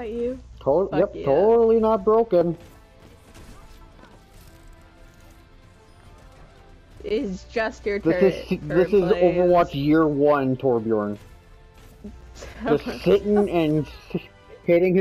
At you. To Fuck yep, yeah. totally not broken. It's just your This is this is Overwatch year one, Torbjorn. Just sitting and hitting his